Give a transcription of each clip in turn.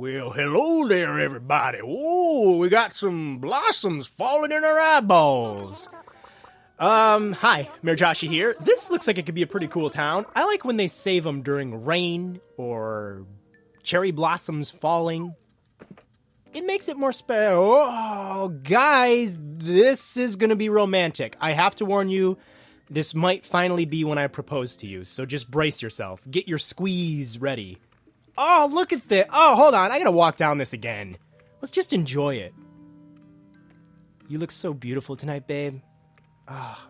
Well, hello there, everybody. Whoa, we got some blossoms falling in our eyeballs. Um, hi, Mayor Joshy here. This looks like it could be a pretty cool town. I like when they save them during rain or cherry blossoms falling. It makes it more special. Oh, guys, this is gonna be romantic. I have to warn you, this might finally be when I propose to you, so just brace yourself. Get your squeeze ready. Oh, look at this. Oh, hold on. I gotta walk down this again. Let's just enjoy it. You look so beautiful tonight, babe. Ah,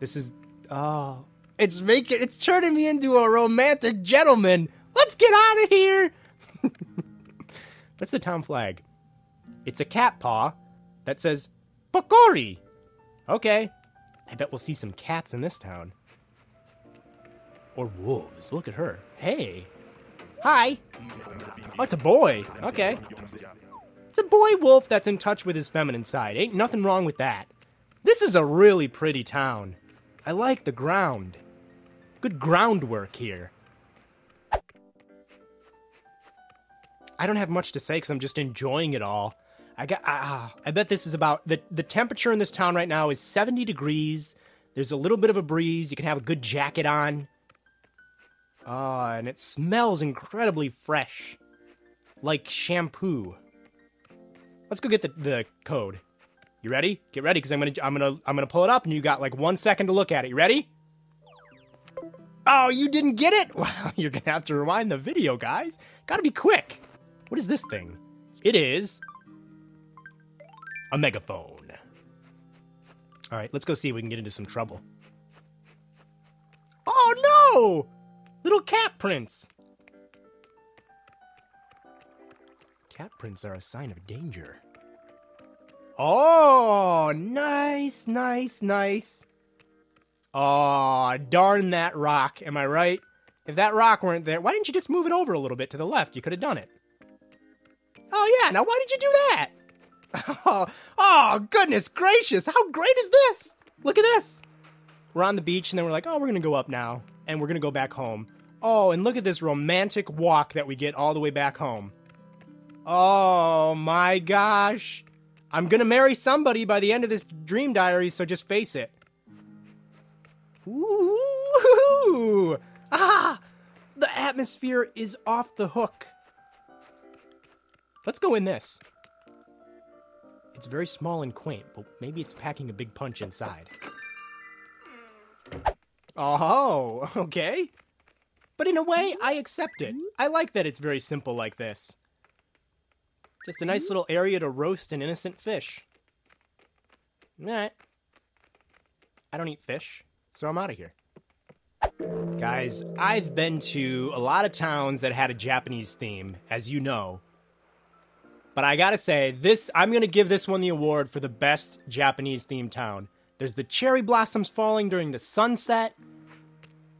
this is. Oh, it's making. It's turning me into a romantic gentleman. Let's get out of here. That's the town flag. It's a cat paw that says Pokori. Okay. I bet we'll see some cats in this town. Or wolves. Look at her. Hey. Hi. Oh, it's a boy. Okay. It's a boy wolf that's in touch with his feminine side. Ain't nothing wrong with that. This is a really pretty town. I like the ground. Good groundwork here. I don't have much to say because I'm just enjoying it all. I got. Ah, I bet this is about the the temperature in this town right now is 70 degrees. There's a little bit of a breeze. You can have a good jacket on. Oh, and it smells incredibly fresh, like shampoo. Let's go get the the code. You ready? Get ready, because I'm gonna I'm gonna I'm gonna pull it up, and you got like one second to look at it. You ready? Oh, you didn't get it? Wow, you're gonna have to rewind the video, guys. Gotta be quick. What is this thing? It is a megaphone. All right, let's go see if we can get into some trouble. Oh no! Little cat prints. Cat prints are a sign of danger. Oh, nice, nice, nice. Oh, darn that rock. Am I right? If that rock weren't there, why didn't you just move it over a little bit to the left? You could have done it. Oh, yeah, now why did you do that? Oh, oh, goodness gracious. How great is this? Look at this. We're on the beach and then we're like, oh, we're to go up now and we're to go back home. Oh, and look at this romantic walk that we get all the way back home. Oh my gosh. I'm to marry somebody by the end of this dream diary, so just face it. Ooh. Ah! The atmosphere is off the hook. Let's go in this. It's very small and quaint, but maybe it's packing a big punch inside. Oh, okay. But in a way, mm-hmm. I accept it. Mm-hmm. I like that it's very simple like this. Just a nice mm-hmm. little area to roast an innocent fish. Alright. I don't eat fish, so I'm out of here. Guys, I've been to a lot of towns that had a Japanese theme, as you know. But I gotta say, this I'm gonna give this one the award for the best Japanese themed town. There's the cherry blossoms falling during the sunset.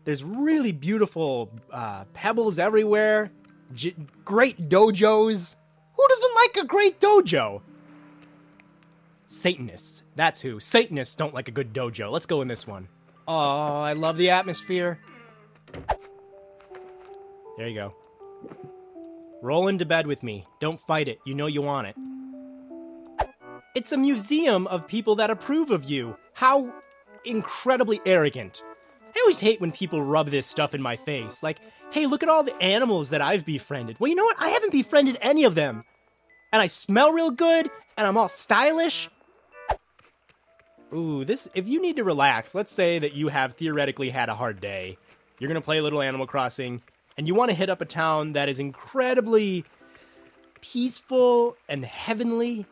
There's really beautiful uh, pebbles everywhere. J- great dojos. Who doesn't like a great dojo? Satanists. That's who. Satanists don't like a good dojo. Let's go in this one. Oh, I love the atmosphere. There you go. Roll into bed with me. Don't fight it. You know you want it. It's a museum of people that approve of you. How incredibly arrogant. I always hate when people rub this stuff in my face. Like, hey, look at all the animals that I've befriended. Well, you know what? I haven't befriended any of them. And I smell real good, and I'm all stylish. Ooh, this, if you need to relax, let's say that you have theoretically had a hard day. You're gonna play a little Animal Crossing, and you wanna hit up a town that is incredibly peaceful and heavenly.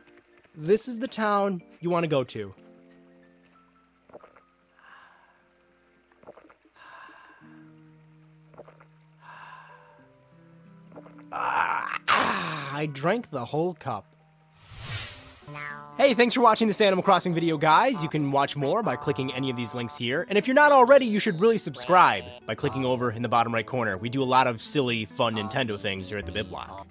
This is the town you wanna go to. I drank the whole cup. Hey, thanks for watching this Animal Crossing video, guys. You can watch more by clicking any of these links here. And if you're not already, you should really subscribe by clicking over in the bottom right corner. We do a lot of silly, fun Nintendo things here at the BitBlock.